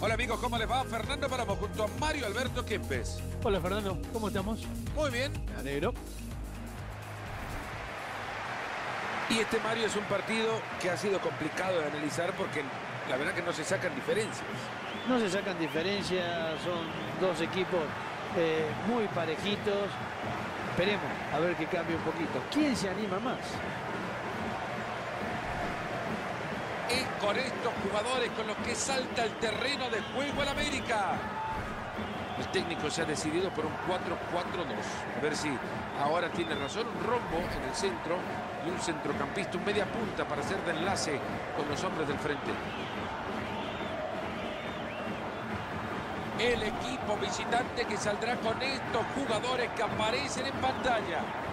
Hola amigos, ¿cómo les va? Fernando Paramos junto a Mario Alberto Kempes. Hola Fernando, ¿cómo estamos? Muy bien. Me alegro. Y este Mario es un partido que ha sido complicado de analizar porque la verdad que no se sacan diferencias. No se sacan diferencias, son dos equipos eh, muy parejitos. Esperemos a ver que cambie un poquito. ¿Quién se anima más? Es con estos jugadores con los que salta el terreno de juego al América. El técnico se ha decidido por un 4-4-2. A ver si ahora tiene razón. Un rombo en el centro y un centrocampista, un media punta para hacer de enlace con los hombres del frente. El equipo visitante que saldrá con estos jugadores que aparecen en pantalla.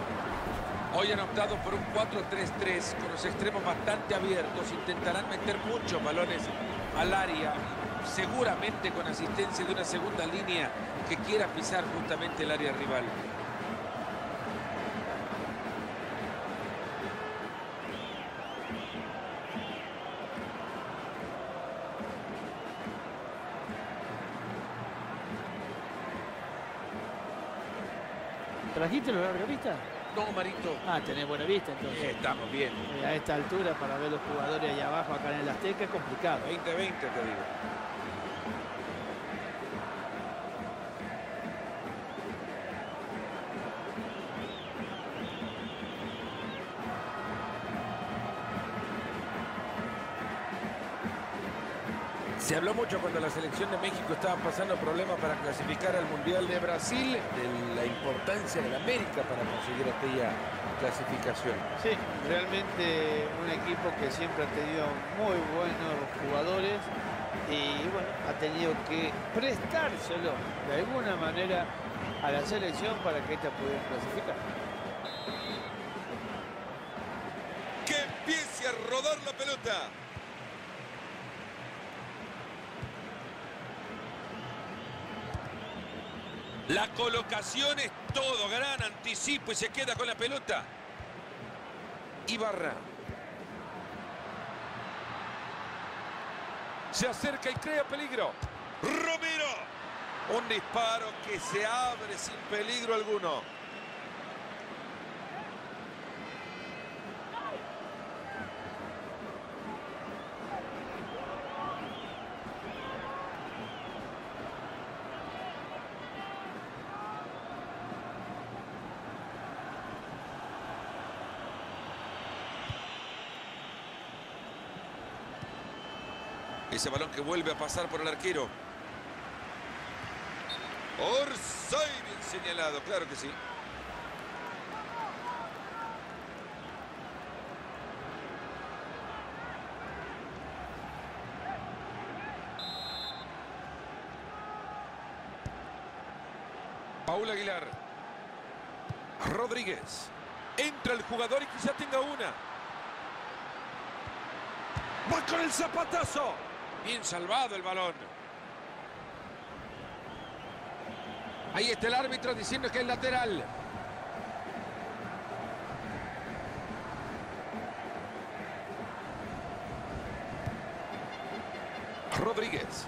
Hoy han optado por un 4-3-3 con los extremos bastante abiertos. Intentarán meter muchos balones al área. Seguramente con asistencia de una segunda línea que quiera pisar justamente el área rival. ¿Trajiste la larga vista? No, Marito. Ah, tenés buena vista entonces. Estamos bien. Eh, a esta altura para ver los jugadores allá abajo acá en el Azteca es complicado. 20-20 te digo. Cuando la selección de México estaba pasando problemas para clasificar al Mundial de Brasil, de la importancia de la América para conseguir aquella clasificación. Sí, realmente un equipo que siempre ha tenido muy buenos jugadores y bueno, ha tenido que prestárselo de alguna manera a la selección para que ésta pudiera clasificar. Que empiece a rodar la pelota. La colocación es todo, gran anticipo y se queda con la pelota. Ibarra. Se acerca y crea peligro. Romero. Un disparo que se abre sin peligro alguno. Ese balón que vuelve a pasar por el arquero. Orsay bien señalado, claro que sí. Paul Aguilar. Rodríguez. Entra el jugador y quizá tenga una. Va con el zapatazo. Bien salvado el balón. Ahí está el árbitro diciendo que es lateral. Rodríguez.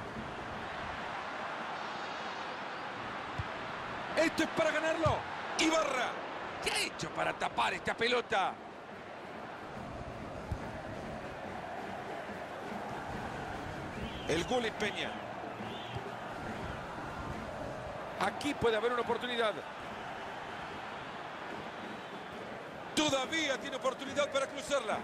Esto es para ganarlo. Ibarra. ¿Qué ha hecho para tapar esta pelota? El Gullit Peña. Aquí puede haber una oportunidad. Todavía tiene oportunidad para cruzarla.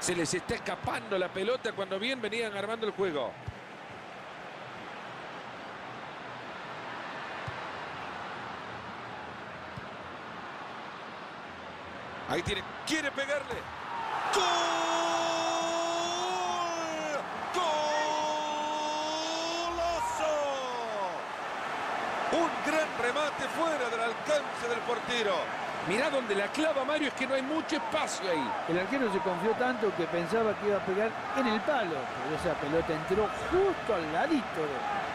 Se les está escapando la pelota cuando bien venían armando el juego. Ahí tiene, quiere pegarle. ¡Gol! ¡Golazo! Un gran remate fuera del alcance del portero. Mirá donde la clava Mario es que no hay mucho espacio ahí. El arquero se confió tanto que pensaba que iba a pegar en el palo, pero esa pelota entró justo al ladito. de-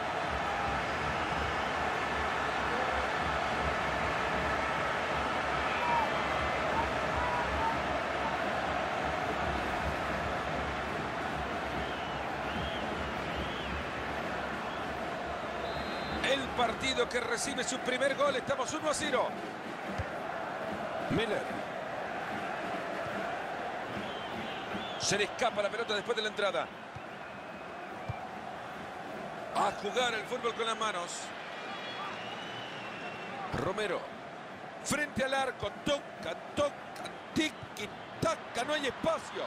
que recibe su primer gol. Estamos 1 a 0. Miller. Se le escapa la pelota después de la entrada. A jugar el fútbol con las manos. Romero. Frente al arco. Toca, toca, tiki, taca. No hay espacio.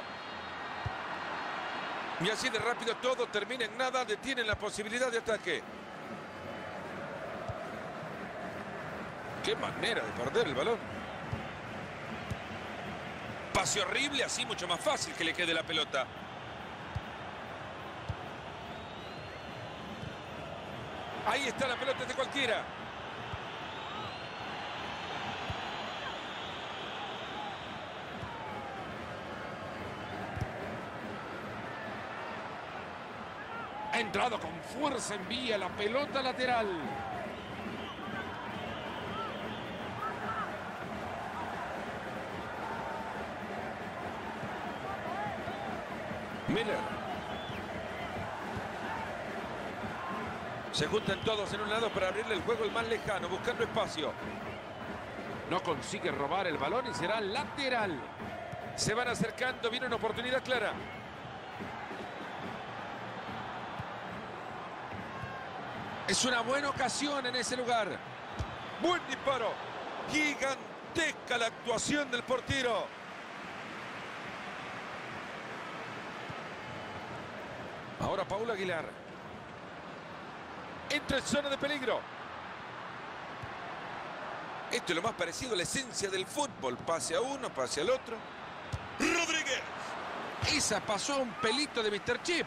Y así de rápido todo termina en nada. Detienen la posibilidad de ataque. Qué manera de perder el balón. Pase horrible, así mucho más fácil que le quede la pelota. Ahí está la pelota de cualquiera. Ha entrado con fuerza, envía la pelota lateral. Miller. Se juntan todos en un lado para abrirle el juego el más lejano, buscando espacio. No consigue robar el balón y será lateral. Se van acercando, viene una oportunidad clara. Es una buena ocasión en ese lugar. Buen disparo. Gigantesca la actuación del portero. Ahora Paul Aguilar. Entra en zona de peligro. Esto es lo más parecido a la esencia del fútbol. Pase a uno, pase al otro. Rodríguez. Esa pasó a un pelito de Mr. Chip.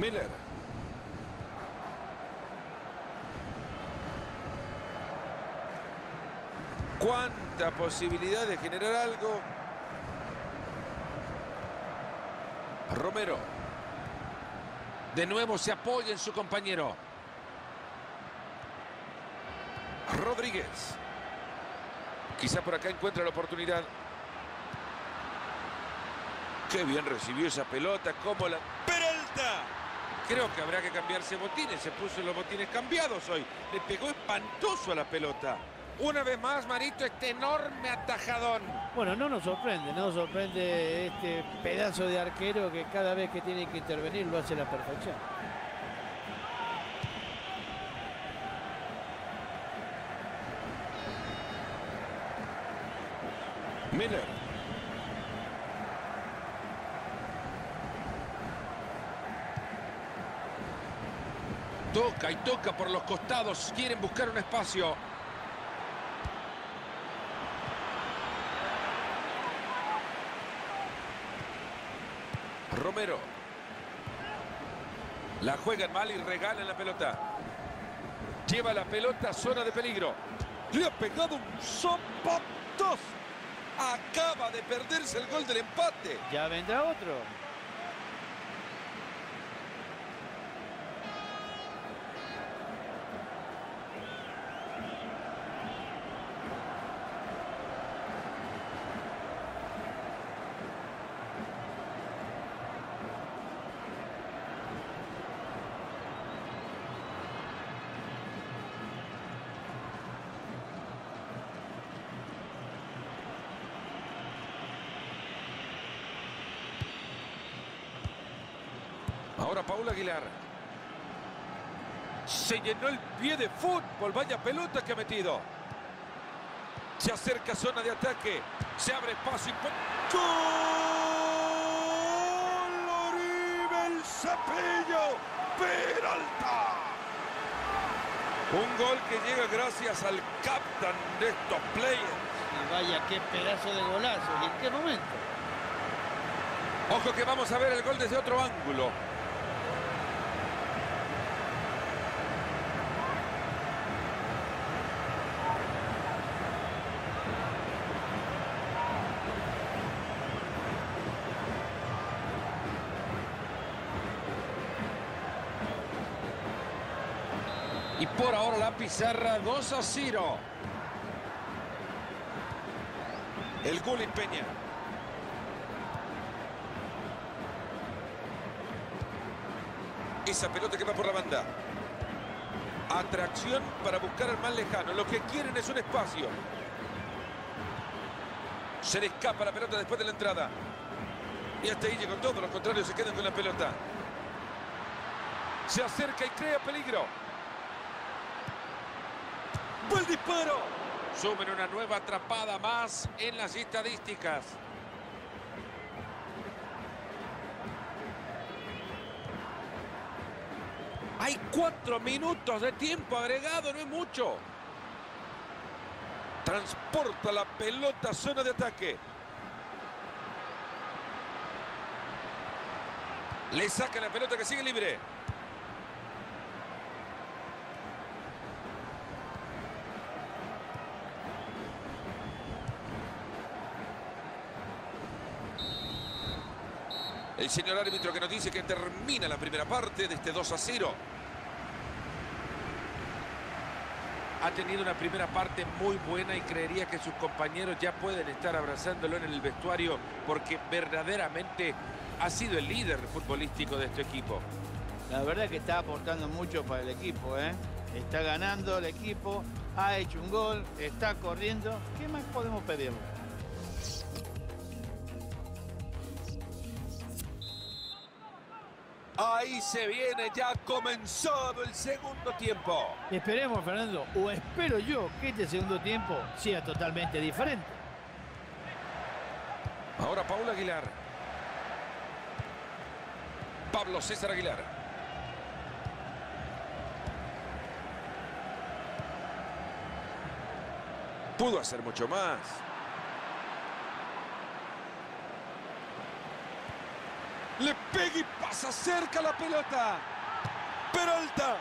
Miller. ¿Cuánta posibilidad de generar algo? Romero. De nuevo se apoya en su compañero. Rodríguez. Quizá por acá encuentra la oportunidad. Qué bien recibió esa pelota, como la... ¡Peralta! Creo que habrá que cambiarse botines. Se puso los botines cambiados hoy. Le pegó espantoso a la pelota. Una vez más, Marito, este enorme atajadón. Bueno, no nos sorprende, no nos sorprende este pedazo de arquero que cada vez que tiene que intervenir lo hace a la perfección. Miller. Toca y toca por los costados. Quieren buscar un espacio. Romero. La juegan mal y regalan la pelota. Lleva la pelota a zona de peligro. Le ha pegado un zapatazo. Acaba de perderse el gol del empate. Ya vendrá otro. Ahora Paul Aguilar. Se llenó el pie de fútbol. Vaya pelota que ha metido. Se acerca zona de ataque. Se abre espacio y... ¡Gol! ¡Oribe el Cepillo! ¡Peralta! Un gol que llega gracias al capitán de estos players. Y vaya qué pedazo de golazo. ¿Y en qué momento? Ojo que vamos a ver el gol desde otro ángulo. Y por ahora la pizarra 2 a 0. El Gulli Peña. Esa pelota que va por la banda. Atracción para buscar al más lejano. Lo que quieren es un espacio. Se le escapa la pelota después de la entrada. Y hasta ahí llegó todo. Los contrarios se quedan con la pelota. Se acerca y crea peligro. ¡Buen disparo! Sumen una nueva atrapada más en las estadísticas. Hay cuatro minutos de tiempo agregado, no es mucho. Transporta la pelota a zona de ataque. Le saca la pelota que sigue libre. El señor árbitro que nos dice que termina la primera parte de este 2 a 0. Ha tenido una primera parte muy buena y creería que sus compañeros ya pueden estar abrazándolo en el vestuario porque verdaderamente ha sido el líder futbolístico de este equipo. La verdad es que está aportando mucho para el equipo, ¿eh? Está ganando el equipo, ha hecho un gol, está corriendo. ¿Qué más podemos pedirle? Ahí se viene, ya comenzado el segundo tiempo. Esperemos, Fernando, o espero yo que este segundo tiempo sea totalmente diferente. Ahora Paul Aguilar. Pablo César Aguilar. Pudo hacer mucho más. Le pega y pasa cerca la pelota. Peralta.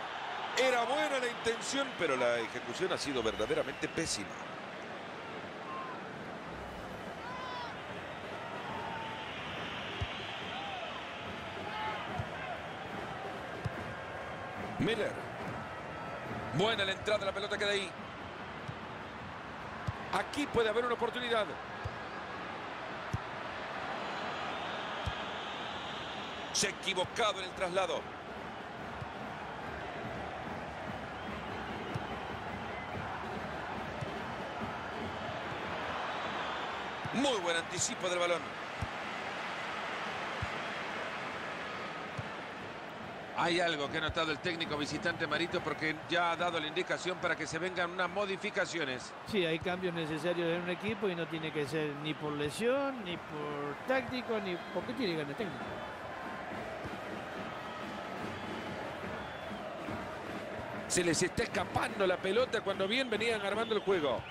Era buena la intención, pero la ejecución ha sido verdaderamente pésima. Miller. Buena la entrada, la pelota queda ahí. Aquí puede haber una oportunidad. Se ha equivocado en el traslado. Muy buen anticipo del balón. Hay algo que ha notado el técnico visitante Marito porque ya ha dado la indicación para que se vengan unas modificaciones. Sí, hay cambios necesarios en un equipo y no tiene que ser ni por lesión, ni por táctico, ni porque tiene ganas técnico. Se les está escapando la pelota cuando bien venían armando el juego.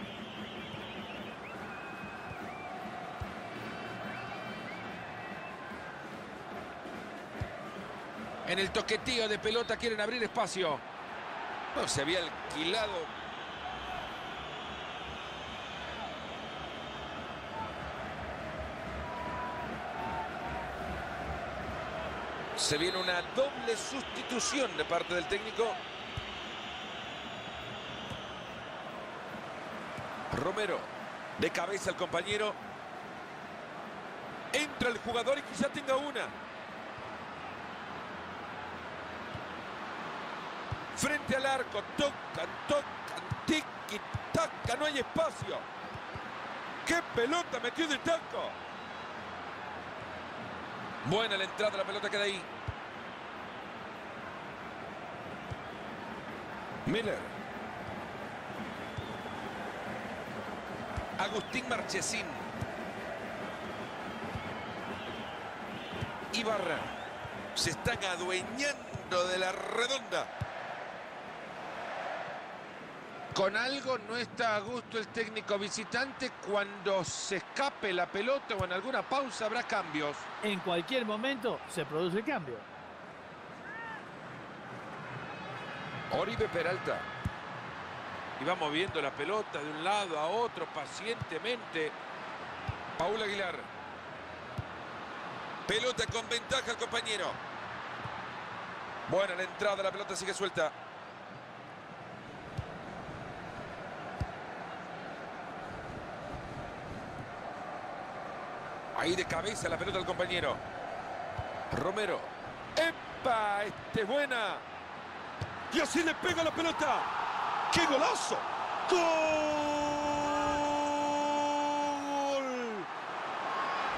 En el toquetío de pelota quieren abrir espacio. No, se había alquilado. Se viene una doble sustitución de parte del técnico. Romero, de cabeza el compañero. Entra el jugador y quizá tenga una. Frente al arco, tocan, tocan, tiki, taca, no hay espacio. ¡Qué pelota metió de taco! Buena la entrada, la pelota queda ahí. Miller. Agustín Marchesín. Ibarra. Se están adueñando de la redonda. Con algo no está a gusto el técnico visitante. Cuando se escape la pelota o en alguna pausa habrá cambios. En cualquier momento se produce el cambio. Oribe Peralta y va moviendo la pelota de un lado a otro pacientemente. Paul Aguilar. Pelota con ventaja al compañero. Buena la entrada, la pelota sigue suelta. Ahí de cabeza la pelota al compañero. Romero. ¡Epa! Este es buena. Y así le pega la pelota. ¡Qué golazo! ¡Gol!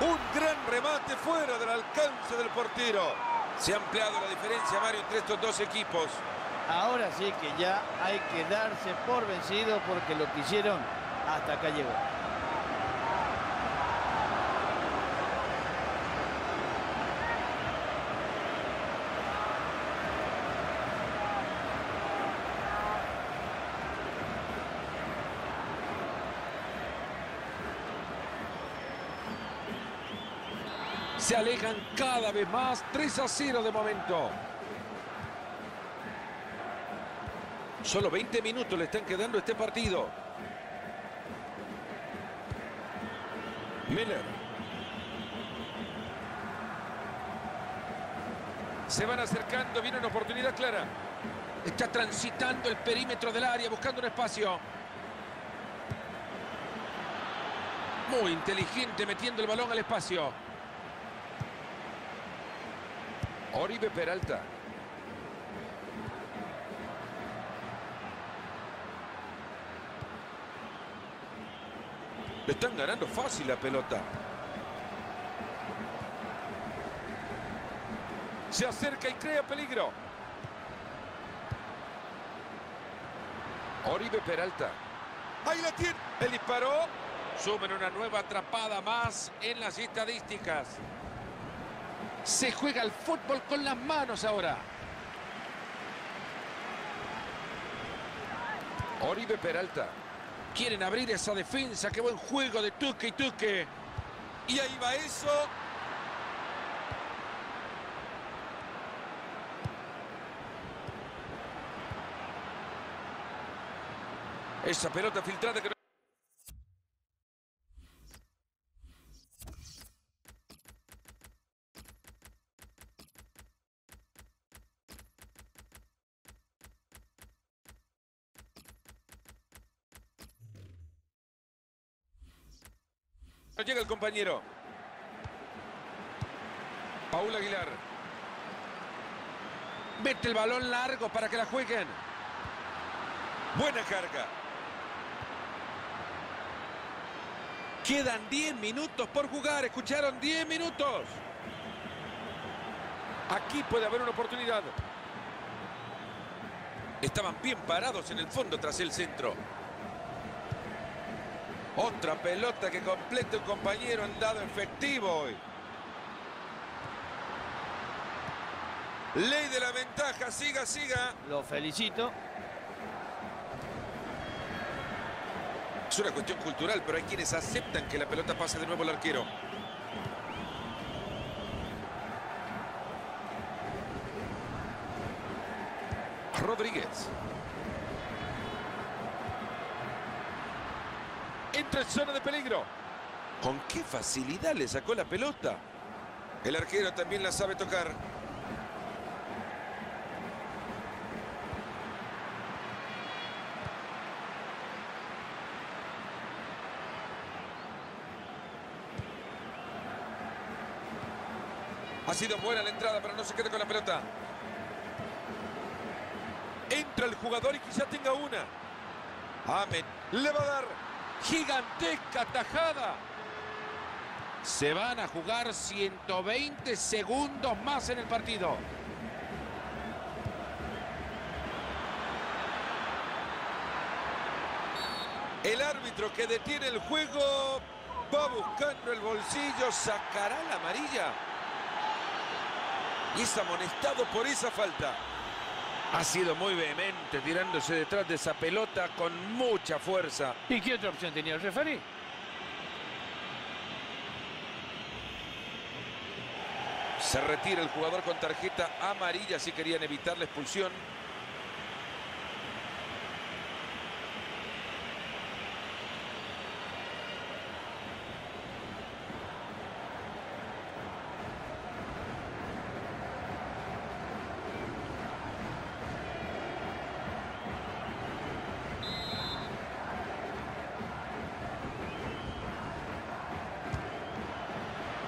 Un gran remate fuera del alcance del portero. Se ha ampliado la diferencia, Mario, entre estos dos equipos. Ahora sí que ya hay que darse por vencido porque lo que hicieron hasta acá llegó. Se alejan cada vez más. 3 a 0 de momento. Solo 20 minutos le están quedando este partido. Miller. Se van acercando, viene una oportunidad clara. Está transitando el perímetro del área, buscando un espacio. Muy inteligente metiendo el balón al espacio. Oribe Peralta. Le están ganando fácil la pelota. Se acerca y crea peligro. Oribe Peralta. Ahí la tiene. El disparó. Sumen una nueva atrapada más en las estadísticas. Se juega el fútbol con las manos ahora. Oribe Peralta. Quieren abrir esa defensa. Qué buen juego de Tuque y Tuque. Y ahí va eso. Esa pelota filtrada que no... Llega el compañero. Paul Aguilar. Mete el balón largo para que la jueguen. Buena carga. Quedan 10 minutos por jugar. Escucharon 10 minutos. Aquí puede haber una oportunidad. Estaban bien parados en el fondo tras el centro. Otra pelota que completa un compañero en dado efectivo hoy. Ley de la ventaja, siga, siga. Lo felicito. Es una cuestión cultural, pero hay quienes aceptan que la pelota pase de nuevo al arquero. Rodríguez. Entra en zona de peligro. Con qué facilidad le sacó la pelota. El arquero también la sabe tocar. Ha sido buena la entrada, pero no se quede con la pelota. Entra el jugador y quizá tenga una. Amen. Le va a dar. Gigantesca tajada. Se van a jugar 120 segundos más en el partido. El árbitro que detiene el juego va buscando el bolsillo, sacará la amarilla. Y es amonestado por esa falta. Ha sido muy vehemente tirándose detrás de esa pelota con mucha fuerza. ¿Y qué otra opción tenía el referí? Se retira el jugador con tarjeta amarilla, si querían evitar la expulsión.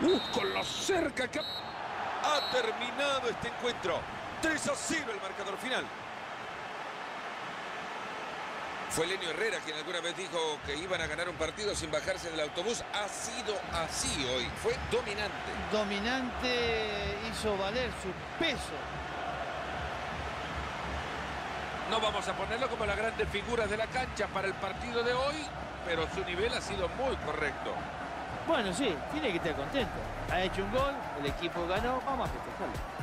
Uh, con lo cerca que terminado este encuentro. 3 a 0 el marcador final. Fue Lenio Herrera quien alguna vez dijo que iban a ganar un partido sin bajarse del autobús. Ha sido así hoy. Fue dominante. Dominante hizo valer su peso. No vamos a ponerlo como las grandes figuras de la cancha para el partido de hoy, pero su nivel ha sido muy correcto. Bueno, sí, tiene que estar contento. Ha hecho un gol, el equipo ganó, vamos a festejarlo.